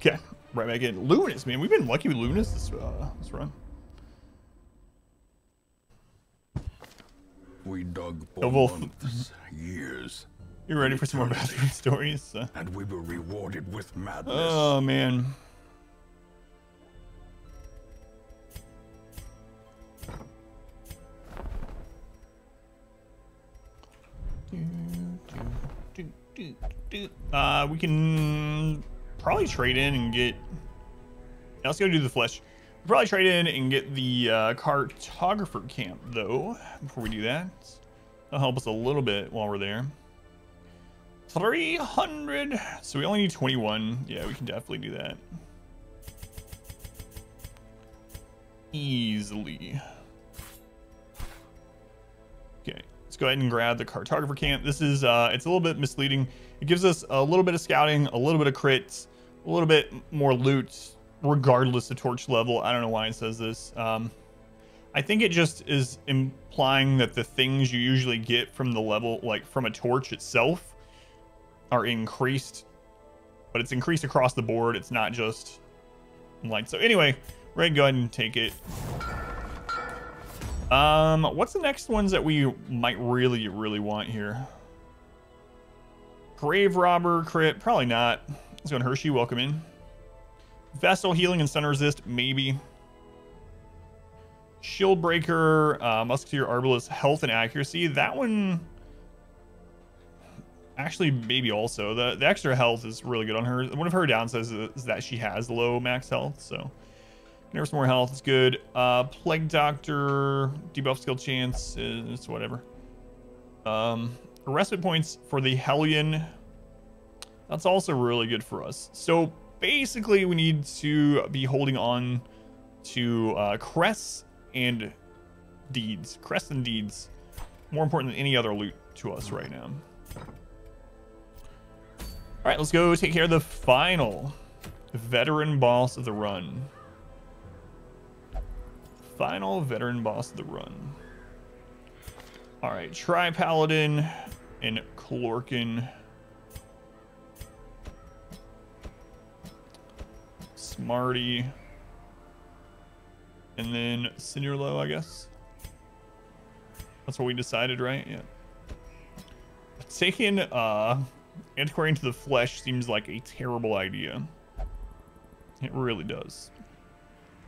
Okay, right back in. Luminous, man. We've been lucky with Luminous this, uh, this run. We dug for Double- months, years, You ready for some more bathroom stories? Uh, and we were rewarded with madness. oh, man. Uh, we can probably trade in and get. Now let's go do the flesh. We'll probably trade in and get the uh, cartographer camp though. Before we do that, that'll help us a little bit while we're there. 300. So we only need 21. Yeah, we can definitely do that. Easily. Okay, let's go ahead and grab the cartographer camp. This is, uh, it's a little bit misleading. It gives us a little bit of scouting, a little bit of crits, a little bit more loot, regardless of torch level. I don't know why it says this. Um, I think it just is implying that the things you usually get from the level, like from a torch itself, are increased, but it's increased across the board. It's not just like so. Anyway, we're gonna go ahead and take it. Um, what's the next ones that we might really, really want here? Grave Robber crit, probably not. Let's go on Hershey, welcome in. Vessel healing and stun resist, maybe. Shield Breaker, uh, Musketeer Arbalest, health and accuracy. That one actually maybe also the the extra health is really good on her one of her downsides is, that she has low max health so never more health is good uh plague doctor debuff skill chance is whatever um respite points for the hellion that's also really good for us so basically we need to be holding on to uh crests and deeds crests and deeds more important than any other loot to us right now all right, let's go take care of the final veteran boss of the run. Final veteran boss of the run. All right, Tri Paladin and Clorkin. Smarty. And then Cinderlo, I guess. That's what we decided, right? Yeah. Taking uh Antiquarian to the flesh seems like a terrible idea. It really does.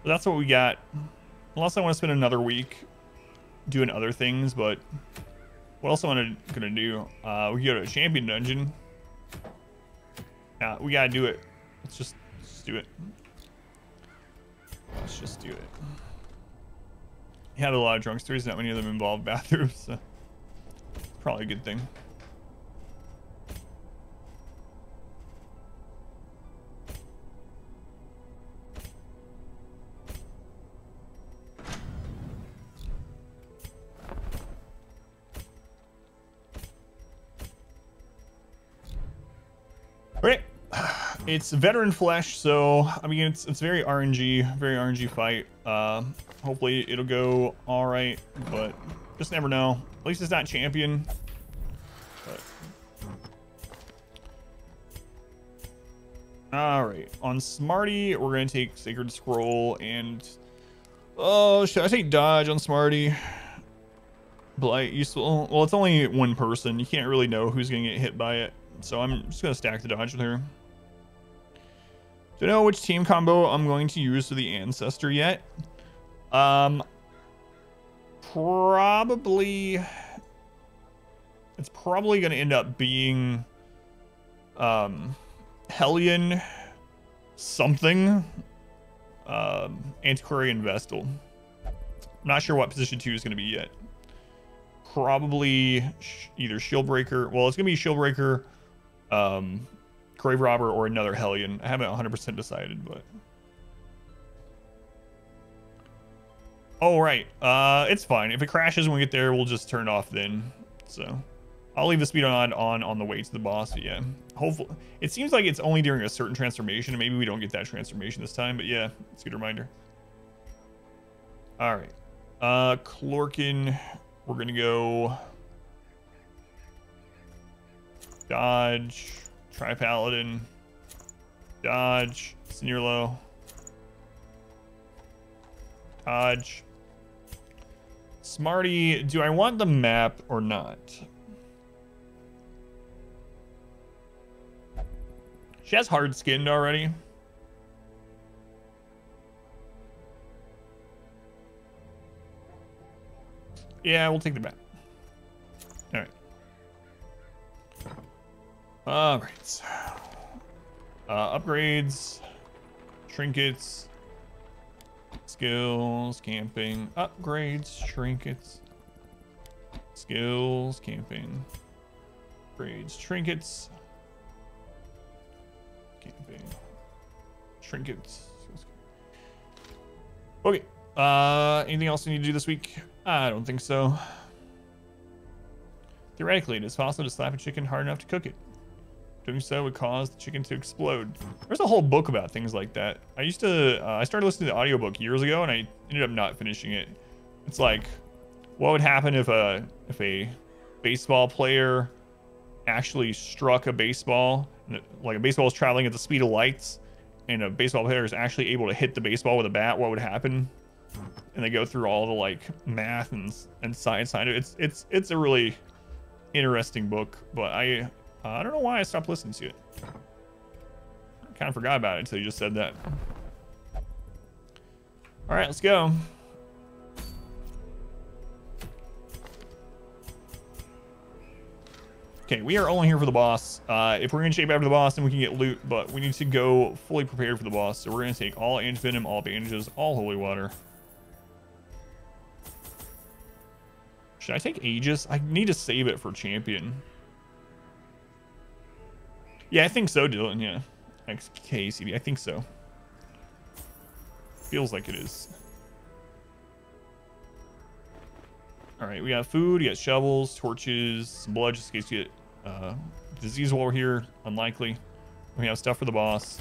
But that's what we got. Unless I want to spend another week doing other things, but what else am I gonna do? Uh, we go to a champion dungeon. Nah, we gotta do it. Let's just, let's just do it. Let's just do it. He had a lot of drunk stories, not many of them involved bathrooms, so probably a good thing. It's veteran flesh, so I mean it's it's very RNG, very RNG fight. Uh, hopefully it'll go all right, but just never know. At least it's not champion. But. All right, on Smarty, we're gonna take Sacred Scroll and oh, should I take Dodge on Smarty? Blight useful. Well, it's only one person. You can't really know who's gonna get hit by it. So I'm just to stack the dodge with her. Don't know which team combo I'm going to use for the Ancestor yet. Um, Probably... It's probably going to end up being... Um, Hellion something. Um, Antiquarian Vestal. I'm not sure what position 2 is going to be yet probably sh either Shieldbreaker. Well, it's gonna be Shieldbreaker, um, Grave Robber, or another Hellion. I haven't 100% decided, but. Oh right, uh, it's fine. If it crashes when we get there, we'll just turn off then. So, I'll leave the speed on on on the way to the boss. But yeah, hopefully, it seems like it's only during a certain transformation. Maybe we don't get that transformation this time, but yeah, it's a good reminder. All right, uh, Clorkin. We're gonna go dodge, Tri Paladin. Dodge. Cinderlo. Dodge. Smarty, do I want the map or not? She has hard skinned already. Yeah, we'll take the map. All right. Uh, upgrades, trinkets, skills, camping, upgrades, trinkets, skills, camping, upgrades, trinkets, camping, trinkets. Okay. Uh, anything else you need to do this week? I don't think so. Theoretically, it is possible to slap a chicken hard enough to cook it. Doing so would cause the chicken to explode. There's a whole book about things like that. I used to, uh, I started listening to the audiobook years ago and I ended up not finishing it. It's like, what would happen if a, if a baseball player actually struck a baseball, like a baseball is traveling at the speed of lights and a baseball player is actually able to hit the baseball with a bat, what would happen? And they go through all the like math and, and science behind it. It's, it's, it's a really interesting book, but I uh, I don't know why I stopped listening to it. I kind of forgot about it until you just said that. All right, let's go. Okay, we are only here for the boss. Uh, if we're in shape after the boss, then we can get loot, but we need to go fully prepared for the boss. So we're going to take all venom, all bandages, all holy water. Should I take Aegis? I need to save it for champion. Yeah, I think so, Dylan. Yeah. XKCD. I think so. Feels like it is. All right, we got food, we got shovels, torches, some blood just in case you get uh, disease while we're here. Unlikely. We have stuff for the boss.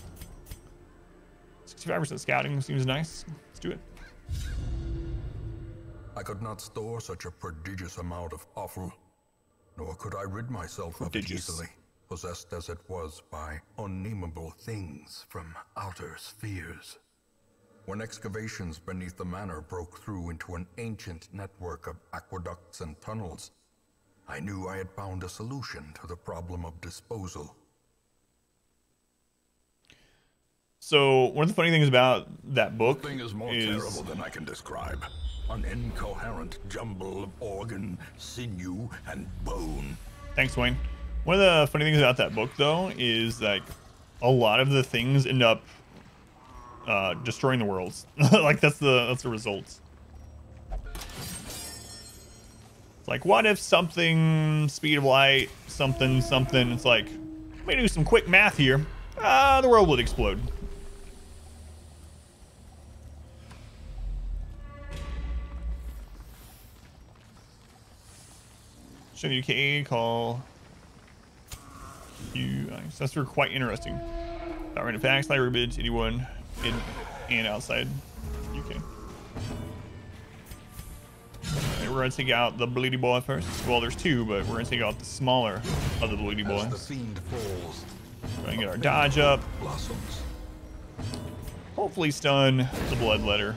65% scouting seems nice. Let's do it. I could not store such a prodigious amount of offal, nor could I rid myself prodigious. of it easily possessed as it was by unnameable things from outer spheres. When excavations beneath the manor broke through into an ancient network of aqueducts and tunnels, I knew I had found a solution to the problem of disposal. So one of the funny things about that book thing is more is... terrible than I can describe. An incoherent jumble of organ, sinew, and bone. Thanks, Wayne. One of the funny things about that book, though, is like a lot of the things end up uh, destroying the worlds. like that's the that's the results. Like, what if something speed of light, something, something? It's like, let me do some quick math here. Ah, uh, the world would explode. Show UK call you uh, that's quite interesting. Got random facts, library bids, anyone in and outside UK. Right, we're gonna take out the bleedy boy first. Well, there's two, but we're gonna take out the smaller of the bleedy boys. the fiend falls, gonna get our dodge up. Blossoms. Hopefully stun the bloodletter.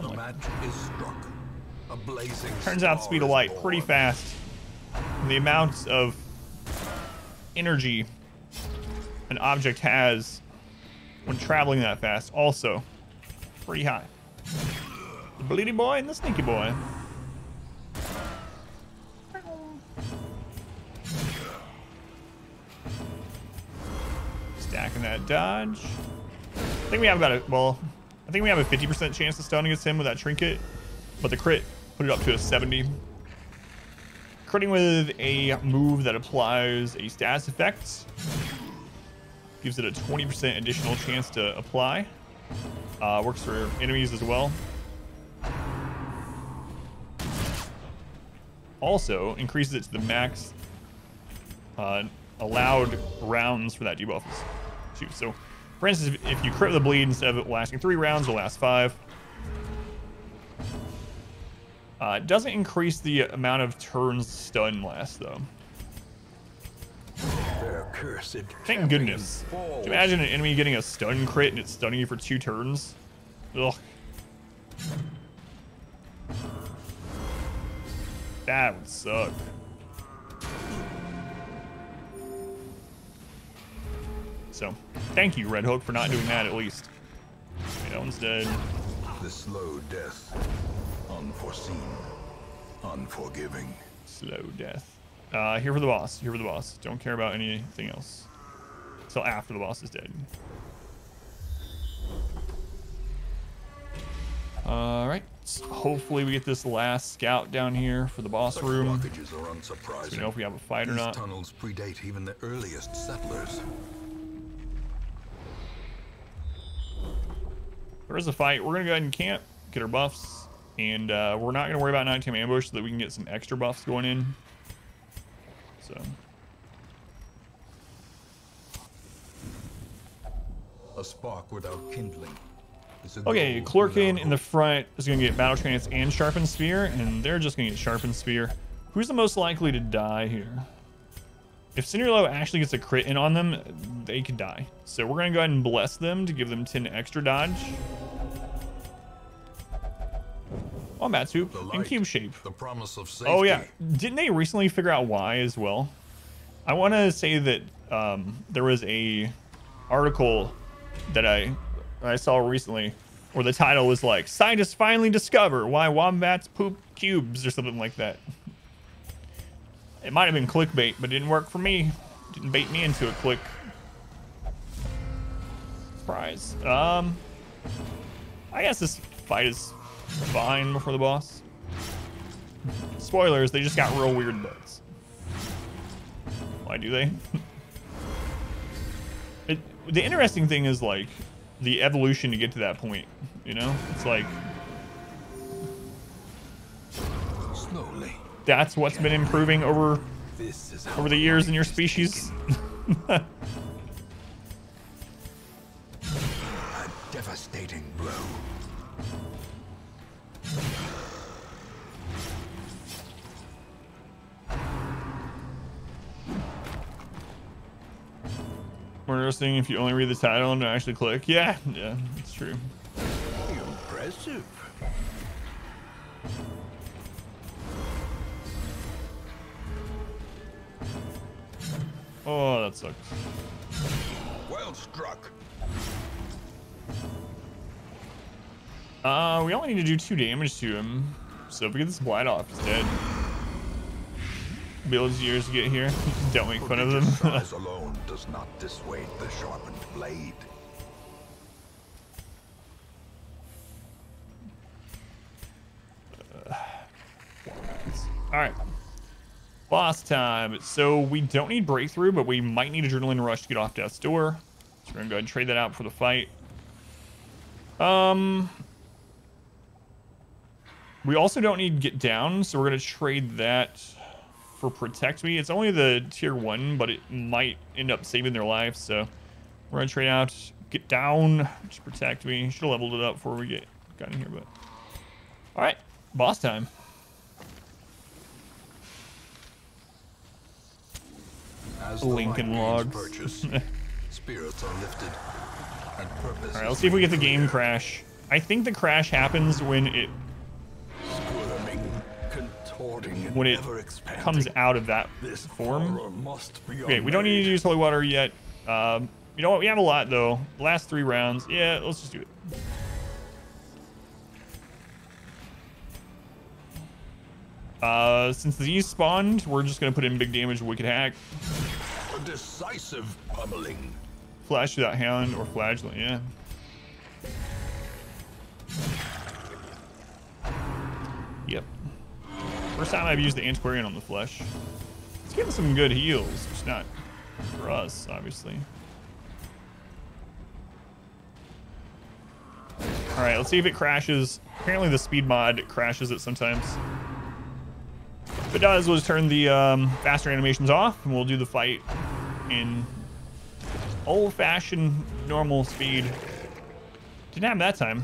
The match is struck. A blazing Turns out speed of light pretty fast. the amounts of energy an object has when traveling that fast also pretty high. The bleedy boy and the sneaky boy. Stacking that dodge. I think we have about a, well, I think we have a 50% chance of stunning against him with that trinket, but the crit put it up to a 70 critting with a move that applies a status effect. Gives it a 20% additional chance to apply. Uh, works for enemies as well. Also, increases it to the max uh, allowed rounds for that debuff. Shoot. So, for instance, if, you crit the bleed, instead of it lasting three rounds, it'll last five. Uh, it doesn't increase the amount of turns stun lasts, though. Cursed. Thank goodness. Imagine an enemy getting a stun crit and it's stunning you for two turns? Ugh. That would suck. So, thank you, Redhook, for not doing that at least. Okay, that one's dead. The slow death. Unforeseen. Unforgiving. Slow death. Uh, here for the boss. Here for the boss. Don't care about anything else. Until after the boss is dead. Alright. Hopefully we get this last scout down here for the boss Such room. blockages are unsurprising. So we know if we have a fight or not. tunnels predate even the earliest settlers. There is a fight. We're going to go ahead and camp, get our buffs, and uh, we're not going to worry about nighttime ambush so that we can get some extra buffs going in. So, A spark without kindling. okay, Clorkin in the front is going to get Battle Trance and Sharpened Spear, and they're just going to get Sharpened Spear. Who's the most likely to die here? If Cinderlo actually gets a crit in on them, they could die. So we're going to go ahead and bless them to give them 10 extra dodge. Wombat Soup cube shape. The promise of safety. Oh yeah, didn't they recently figure out why as well? I want to say that um, there was a article that I I saw recently where the title was like "Scientists finally discover why wombats poop cubes" or something like that. It might have been clickbait, but it didn't work for me. Didn't bait me into a click. Surprise. Um, I guess this fight is fine before the boss. Spoilers, they just got real weird bugs. Why do they? it, the interesting thing is like the evolution to get to that point, you know? It's like Slowly. that's what's been improving over This is over the years in your species. a devastating blow. Interesting if you only read the title and don't actually click. Yeah, yeah, it's true. Impressive. Oh, that sucks. Well struck. Uh, we only need to do two damage to him. So if we get this blight off, he's dead. Builds years to get here. Don't make fun of them. size alone does not dissuade the sharpened blade. All right. Boss time. So we don't need breakthrough, but we might need adrenaline rush to get off death's door. So we're gonna go ahead and trade that out for the fight. Um, we also don't need get down, so we're gonna trade that for protect me. It's only the tier one, but it might end up saving their life. So we're gonna trade out get down, just protect me. Should have leveled it up before we get got in here, but all right, boss time. As Lincoln logs. Spirits are lifted, and purpose. All right, let's see if we get the game crash. I think the crash happens when it Squirming, contorting, and when it comes out of that form. Okay, we don't need to use holy water yet. Um, you know what? We have a lot though. Last three rounds. Yeah, let's just do it. Uh, since these spawned, we're just gonna put in big damage wicked hack. A decisive pummeling. Flesh without hound or flagellant, yeah. Yep. First time I've used the antiquarian on the flesh. It's giving some good heals, just not for us, obviously. Alright, let's see if it crashes. Apparently the speed mod crashes it sometimes. If it does, we'll just turn the um, faster animations off and we'll do the fight in old-fashioned normal speed. Didn't have that time.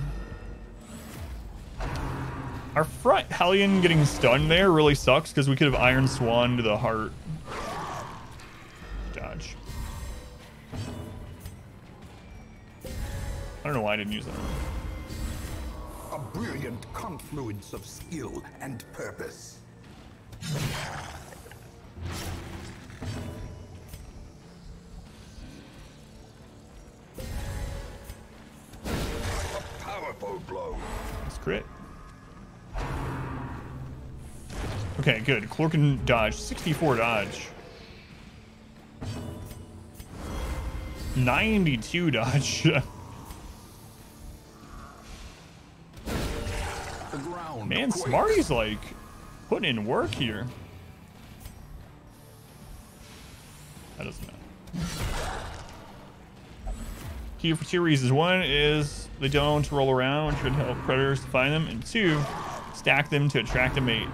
Our front Hellion getting stunned there really sucks because we could have Iron Swan to the heart. Dodge. I don't know why I didn't use that. A brilliant confluence of skill and purpose. Good. Cloak and dodge. 64 dodge. 92 dodge. Man, quakes. Smarty's like putting in work here. That doesn't matter. Key for two reasons. One is they don't roll around, which should help predators to find them. And two, stack them to attract a mate.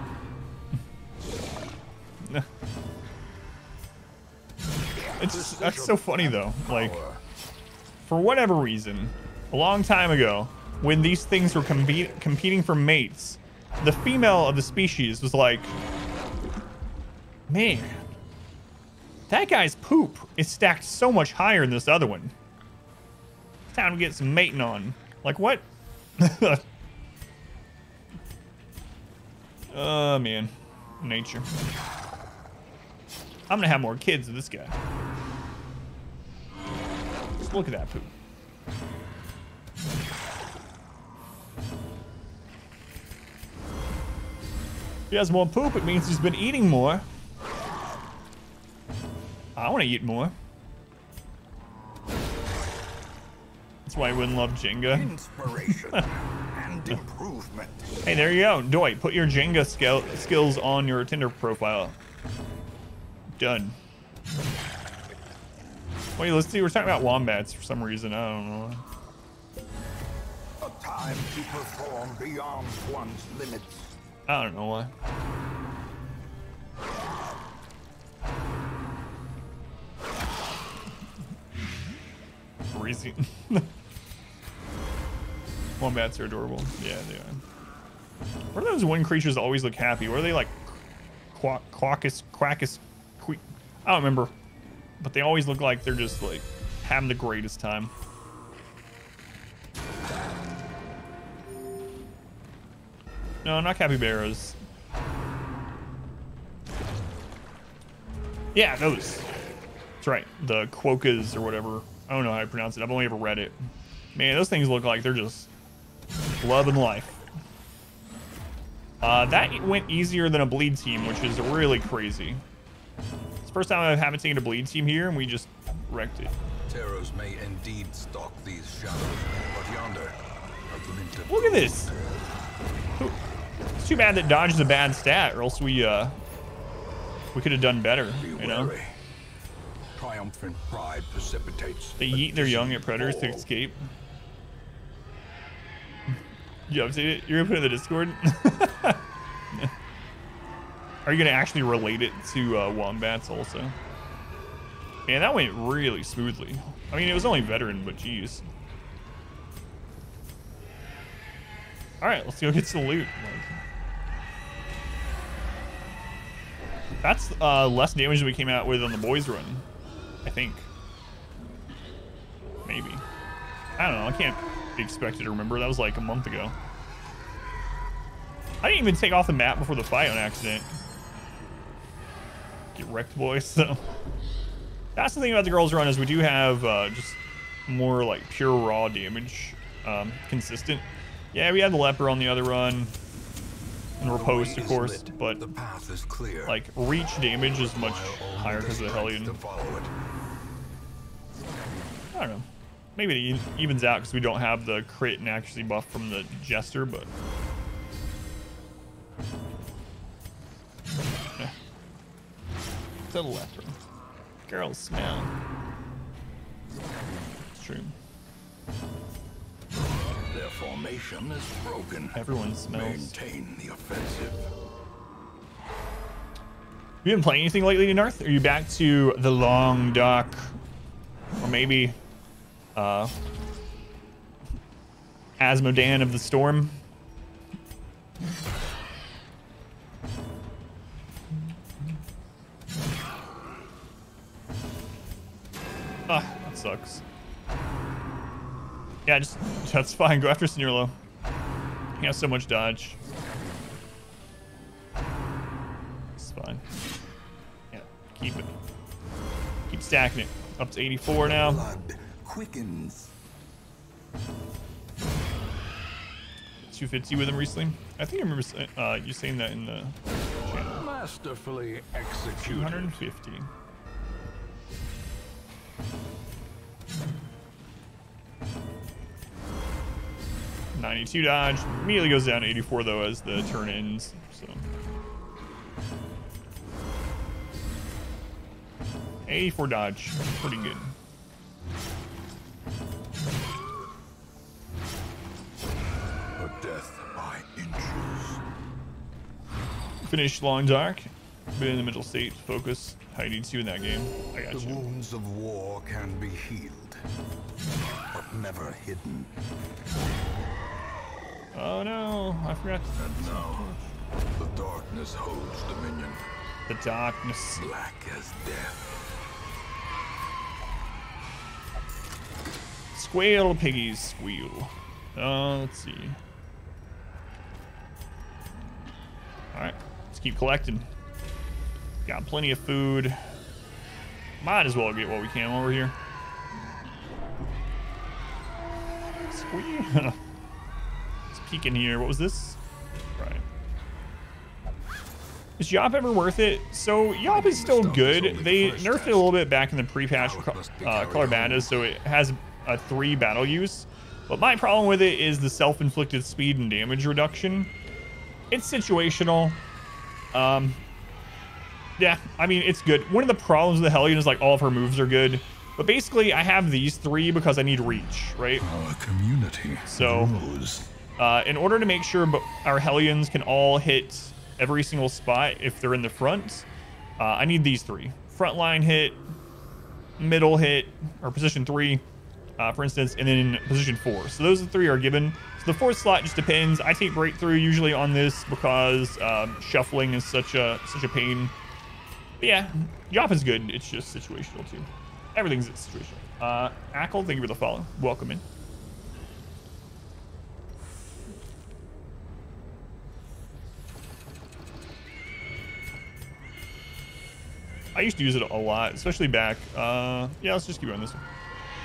It's that's so funny though. Like for whatever reason, a long time ago, when these things were compete, competing for mates, the female of the species was like, man, that guy's poop is stacked so much higher than this other one. Time to get some mating on. Like, what? oh, man. Nature. I'm gonna have more kids with this guy. Look at that poop. He has more poop, it means he's been eating more. I want to eat more. That's why I wouldn't love Jenga. Inspiration and improvement. Hey, there you go. Doi, put your Jenga skill skills on your Tinder profile. Done. Wait, let's see. We're talking about wombats for some reason. I don't know. A time to perform beyond one's limits. I don't know why. Breezy. Wombats are adorable. Yeah, they are. Where do those wind creatures always look happy? Where are they like quack, quackus, quackus, que- I don't remember. But they always look like they're just like having the greatest time. No, not capybaras. Yeah, those. That's right. The quokkas or whatever. I don't know how to pronounce it. I've only ever read it. Man, those things look like they're just loving life. Uh, that went easier than a bleed team, which is really crazy. First time I haven't taken a bleed team here, and we just wrecked it. Terrors may indeed stalk these shadows, but yonder, a glint of Look at this. It's too bad that dodge is a bad stat, or else we uh we could have done better. Be You know, wary. Triumphant pride precipitates. they eat their young at predators to escape. You seen it? You're gonna put it in the Discord. Are you gonna actually relate it to uh, wombats also? Man, that went really smoothly. I mean, it was only veteran, but geez. All right, let's go get some loot. That's uh, less damage than we came out with on the boys run, I think. Maybe. I don't know. I can't be expected to remember. That was like a month ago. I didn't even take off the map before the fight on accident. Get wrecked, boys. So that's the thing about the girls run is we do have uh, just more like pure raw damage, um, consistent. Yeah, we had the leper on the other run, and riposte, of course, lit, but the path is clear. like reach damage is much higher because of the Hellion. to follow it. I don't know. Maybe it evens out because we don't have the crit and accuracy buff from the Jester, but. The left. Girls smell. It's true. Their formation is broken. Everyone smells. Maintain the offensive. You been playing anything lately, Narth? Are you back to the Long Dark? Or maybe uh Asmodan of the Storm? sucks. Yeah, just that's fine. Go after Sneerlo. He has so much dodge. It's fine. Yeah, keep it. Keep stacking it. Up to 84 now. Blood quickens. 250 with him recently. I think I remember uh, you saying that in the channel. Masterfully executed. 150. 92 dodge. Immediately goes down 84 though as the turn ends. So 84 dodge, pretty good. For death by inches. Finish long dark. Been in the middle state, focus, how you need to in that game. I got gotcha. The wounds of war can be healed, but never hidden. Oh no! I forgot. And now, the darkness holds dominion, The darkness. black as death. Squeal, piggies, squeal. Uh, let's see. Alright, let's keep collecting. Got plenty of food. Might as well get what we can over here. Squeal. peek in here. What was this? Right. Is Yawp ever worth it? So Yawp is still good. They nerfed it a little bit back in the pre-patch uh, Color of Madness, so it has a three battle use. But my problem with it is the self-inflicted speed and damage reduction. It's situational. Um, yeah, I mean it's good. One of the problems with the Hellion is like all of her moves are good, but basically I have these three because I need reach, right? Our community So- grows. Uh, in order to make sure our Hellions can all hit every single spot if they're in the front, uh, I need these three. Front line hit, middle hit, or position three, uh, for instance, and then position four. So those three are given. So the fourth slot just depends. I take breakthrough usually on this because um, shuffling is such a such a pain. But yeah, is good. It's just situational too. Everything's situational. Uh, Ackle, thank you for the follow. Welcome in. I used to use it a lot, especially back. Uh, yeah, let's just keep on this one.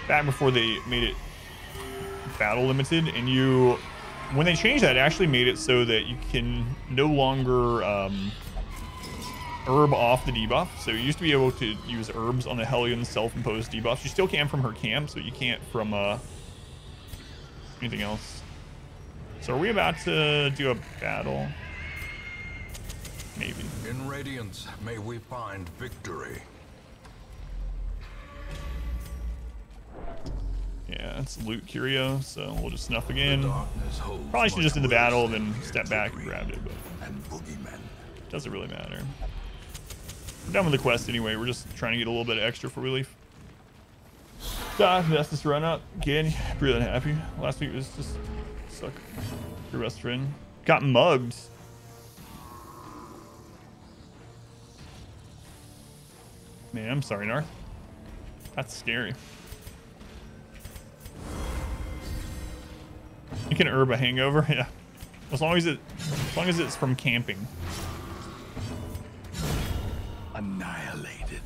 Back before they made it battle limited, and you, when they changed that, actually made it so that you can no longer um, herb off the debuff. So you used to be able to use herbs on the Hellion's self-imposed debuffs. You still can from her camp, so you can't from uh, anything else. So are we about to do a battle? Maybe. In Radiance, may we find victory. Yeah, it's loot curio, so we'll just snuff again. Probably should just in the battle, then step back and grab it, but doesn't really matter. We're done with the quest anyway. We're just trying to get a little bit of extra for relief. Ah, that's this run up again. Really happy. Last week was just suck. Your best friend got mugged. Man, I'm sorry, Narth. That's scary. You can herb a hangover, yeah. As long as it, as long as it's from camping. Annihilated.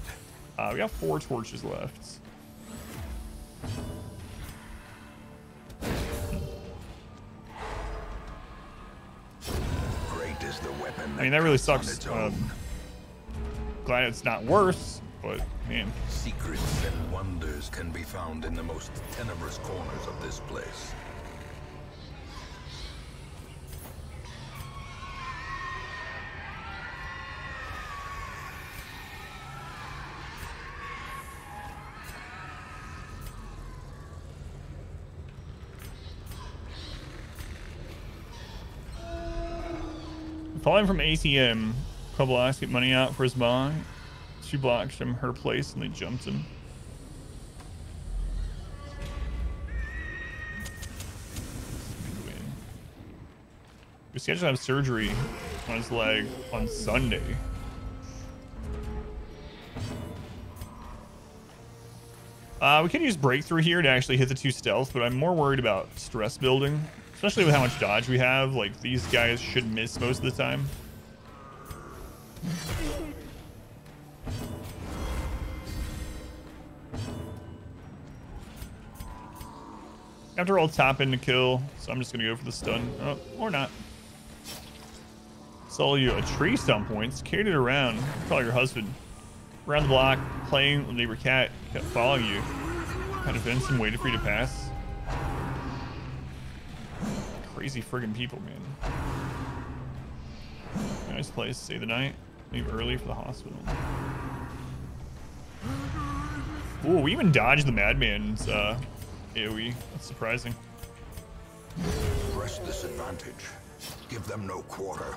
Uh, we got four torches left. Great is the weapon. I mean, that really sucks. Um, glad it's not worse, but man, Secrets and wonders can be found in the most tenebrous corners of this place. Following from ATM, couple get money out for his buy. Two blocks from her place, and they jumped him. We scheduled to have surgery on his leg on Sunday. Uh, we can use breakthrough here to actually hit the two stealth, but I'm more worried about stress building, especially with how much dodge we have. Like these guys should miss most of the time. After all, top in to kill, so I'm just gonna go for the stun. Oh, or not. Saw you a tree stump points, carried it around. Probably your husband. Around the block, playing with neighbor cat, kept following you. Kind of fence and waited for you to pass. Crazy friggin' people, man. Nice place, to stay the night. Leave early for the hospital. Ooh, we even dodged the madman's uh, AoE. That's surprising. Press this advantage. Give them no quarter.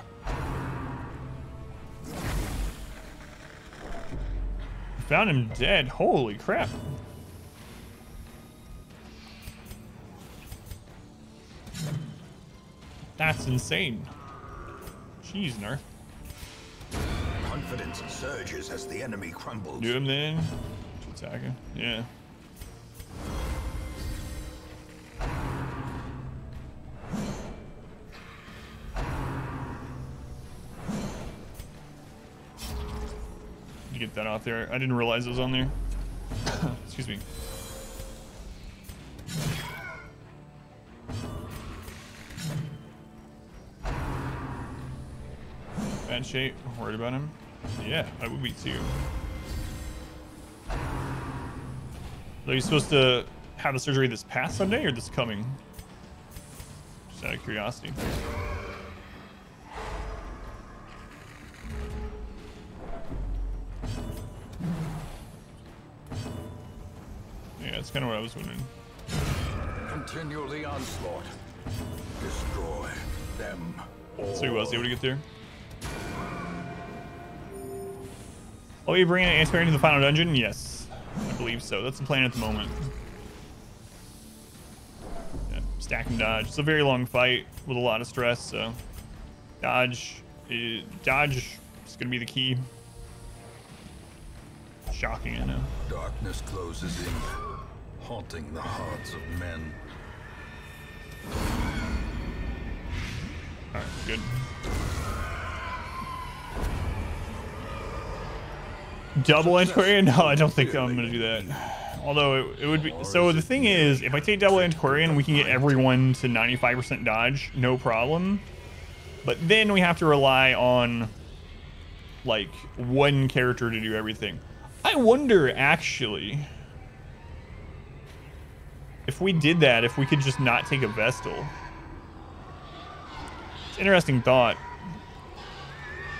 Found him dead. Holy crap. That's insane. Jeez, Narth. Confidence surges as the enemy crumbles. Do him then. Attack him. Yeah. There. I didn't realize it was on there. Excuse me. Bad shape. Worried about him? Yeah, I would be too. Are you supposed to have the surgery this past Sunday or this coming? Just out of curiosity. Kind of what I was wondering. Continue the onslaught. Destroy them all. So you was able to get there? Are you bringing an antiquarian to the final dungeon? Yes, I believe so. That's the plan at the moment. Yeah, stack and dodge. It's a very long fight with a lot of stress, so dodge, is, dodge is going to be the key. Shocking, I know. Darkness closes in, haunting the hearts of men. All right, good. Double Antiquarian? No, I don't think I'm going to do that. Although it, it would be... So the thing is, if I take Double Antiquarian, we can get everyone to 95% dodge, no problem. But then we have to rely on, like, one character to do everything. I wonder, actually, if we did that, if we could just not take a Vestal. It's an interesting thought.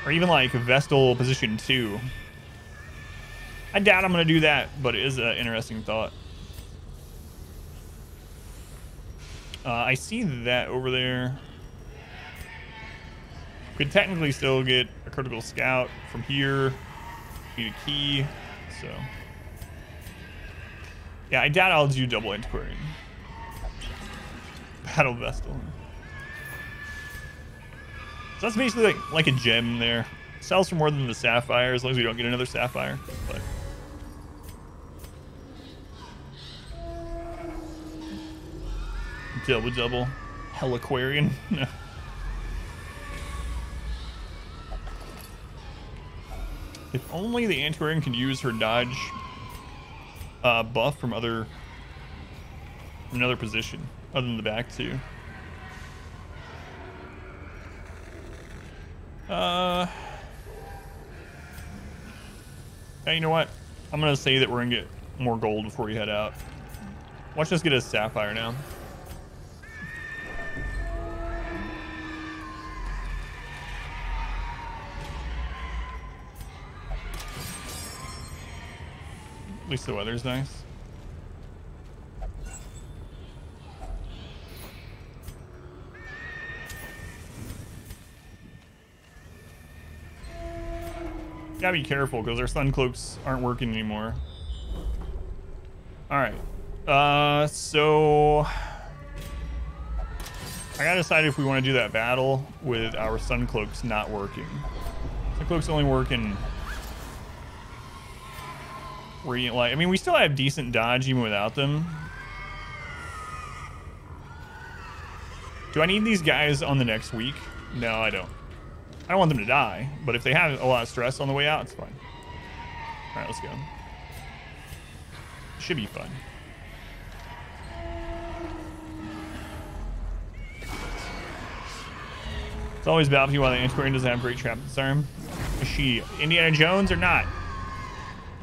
Or even, like, a Vestal position 2. I doubt I'm going to do that, but it is an interesting thought. Uh, I see that over there. Could technically still get a critical scout from here. Need a key, so. Yeah, I doubt I'll do double antiquarian. Battle Vestal. So that's basically like, like a gem there. Sells for more than the sapphire as long as we don't get another sapphire. But double double heliquarian. If only the Antiquarian can use her dodge uh, buff from other from another position other than the back two. Uh, hey, you know what? I'm gonna say that we're gonna get more gold before we head out. Watch us get a sapphire now. At least the weather's nice. Gotta be careful because our sun cloaks aren't working anymore. All right. Uh, so I gotta decide if we want to do that battle with our sun cloaks not working. Sun cloaks only working Light. I mean, we still have decent dodge even without them. Do I need these guys on the next week? No, I don't. I don't want them to die, but if they have a lot of stress on the way out, it's fine. All right, let's go. Should be fun. It's always Battlefield while the Antiquarian doesn't have great trap disarm. Is she Indiana Jones or not?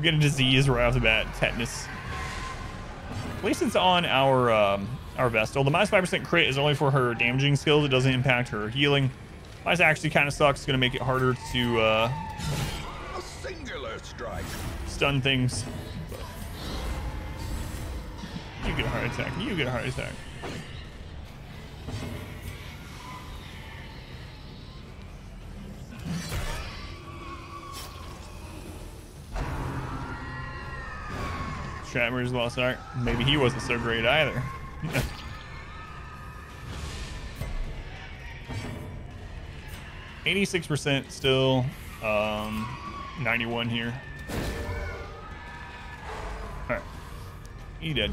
We get a disease right off the bat, tetanus. At least it's on our um, our Vestal. The minus 5% crit is only for her damaging skills. It doesn't impact her healing. Minus actually kind of sucks. It's going to make it harder to uh, stun things. But you get a heart attack. You get a heart attack. Stratmer's lost art. Maybe he wasn't so great either. Eighty-six percent still. Um, ninety-one here. All right, he dead.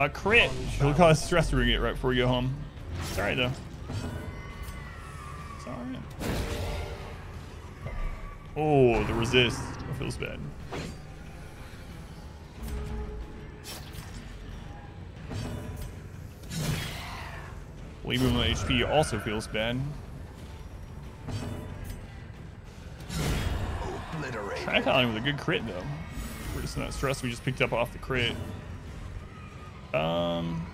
A crit. It'll cause stress to get right before you go home. It's alright though. It's alright. Oh, the resist. That feels bad. Leaving him with HP also feels bad. Obliterated. Tripaling with a good crit though. Reducing that stress we just picked up off the crit. Um.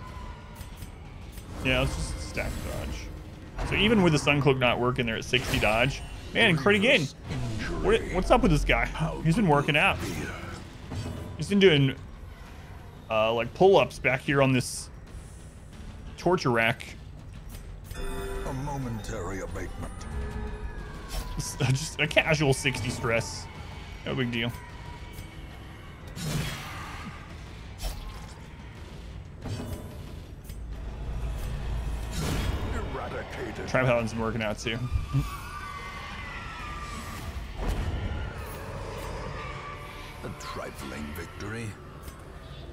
Yeah, let's just stack dodge. So even with the sun cloak not working, there at 60 dodge. Man, crit again. What, what's up with this guy? He's been working out. He's been doing uh, like pull-ups back here on this torture rack. A momentary abatement. Just- Just a casual 60 stress. No big deal. Paladin's been working out too. A trifling victory,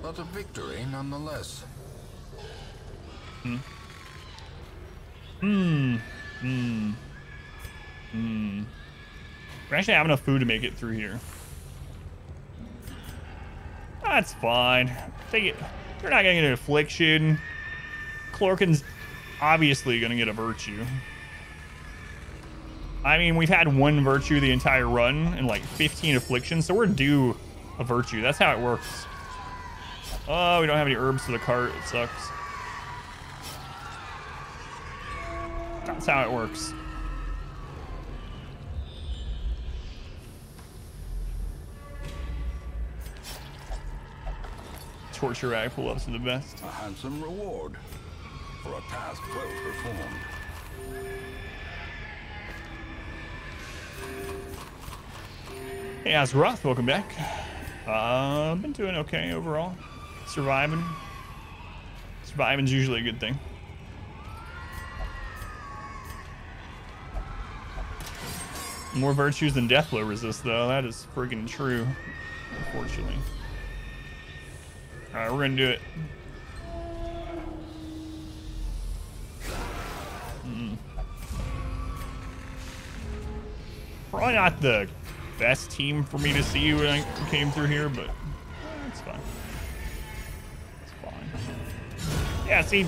but a victory nonetheless. Hmm. Hmm. Hmm. We actually have enough food to make it through here. That's fine. Take it. You're not gonna get an affliction. Clorkin's obviously gonna get a virtue. I mean, we've had one virtue the entire run and like 15 afflictions, so we're due a virtue. That's how it works. Oh, we don't have any herbs for the cart. It sucks. That's how it works. Torture rag pull-ups are the best. A handsome reward for a task well performed. Hey, Azroth, welcome back. Uh, been doing okay overall. Surviving. Surviving's usually a good thing. More virtues than death Deathblow resist, though. That is freaking true, unfortunately. Alright, we're gonna do it. Probably not the best team for me to see when I came through here, but eh, it's fine. It's fine. Yeah, see,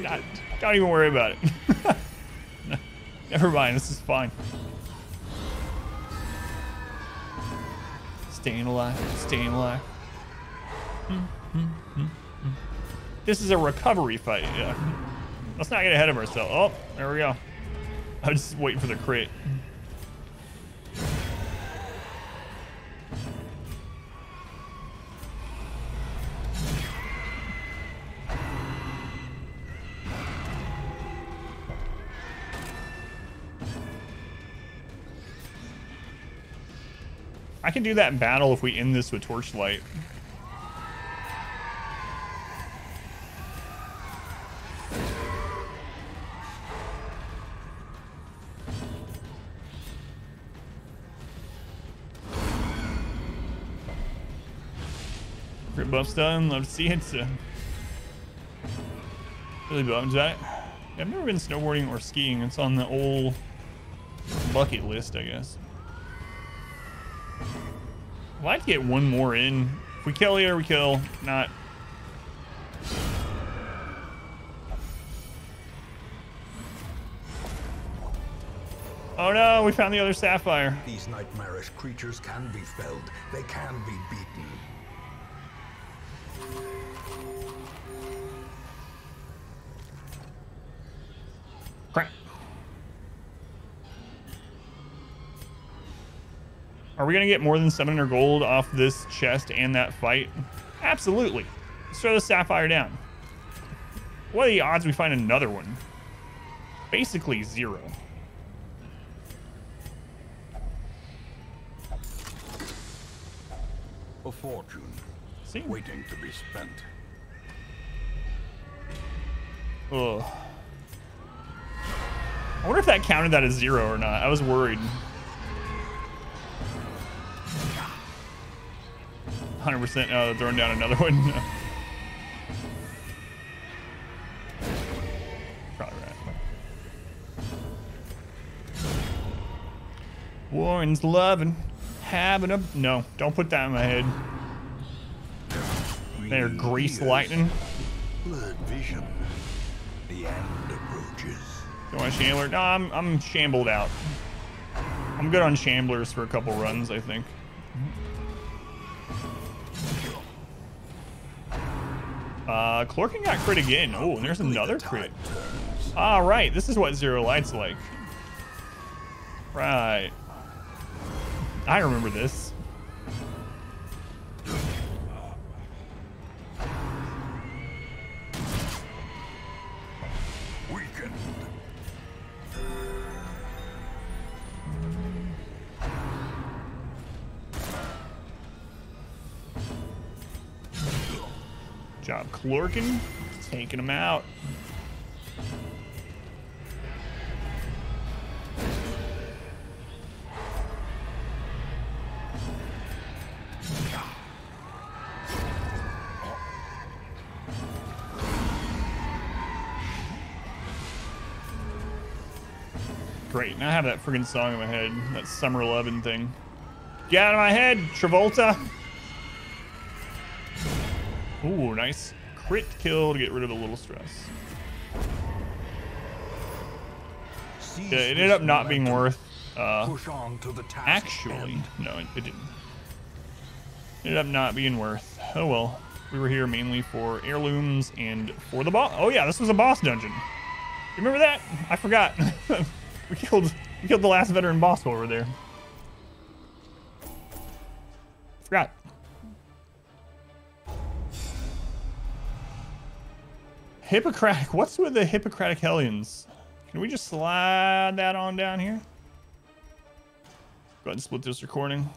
not, don't even worry about it. Never mind, this is fine. Staying alive, staying alive. This is a recovery fight, yeah. Let's not get ahead of ourselves. Oh, there we go. I was just waiting for the crit. Can do that in battle if we end this with Torchlight. Buff's done. Love to see it. Really bummed that. I've never been snowboarding or skiing. It's on the old bucket list, I guess. I'd like to get one more in. If we kill here, we kill. Not. Oh no, we found the other sapphire. These nightmarish creatures can be felled. They can be beaten. We going to get more than 700 gold off this chest and that fight? Absolutely. Let's throw the sapphire down. What are the odds we find another one? Basically zero. A fortune See? waiting to be spent. Ugh. I wonder if that counted that as zero or not. I was worried. 100% uh, throwing down another one. Probably right. Warren's loving, having a... No, don't put that in my head. They're grease lightning. Blurred vision. The end approaches. You want a shambler? No, I'm, I'm shambled out. I'm good on shamblers for a couple runs, I think. Uh, Clorkin got crit again. Oh, and there's another crit. All right, this is what Zero Light's like. Right. I remember this. Job Clorkin. Taking him out. Great. Now I have that friggin' song in my head. That Summer 11 thing. Get out of my head, Travolta. Nice crit kill to get rid of a little stress. Yeah, it ended up not being worth. Uh, Push on to the task. actually, no, it, it didn't. It Ended up not being worth. Oh well. We were here mainly for heirlooms and for the boss. Oh yeah, this was a boss dungeon. You remember that? I forgot. we killed we killed the last veteran boss while we were there. Forgot. Hippocratic. What's with the Hippocratic Hellions? Can we just slide that on down here? Go ahead and split this recording.